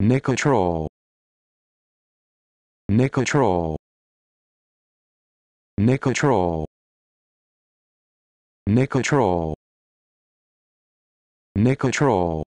Nicotrol. Nicotrol. Nicotrol. Nicotrol. Nicotrol.